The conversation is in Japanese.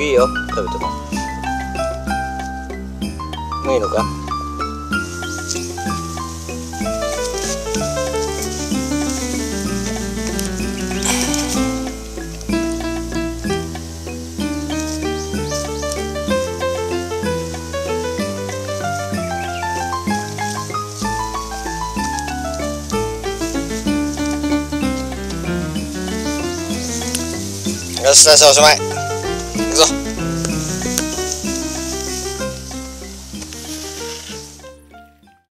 いいよ食べてももういいのか？よし、最初おしまい。行くぞ。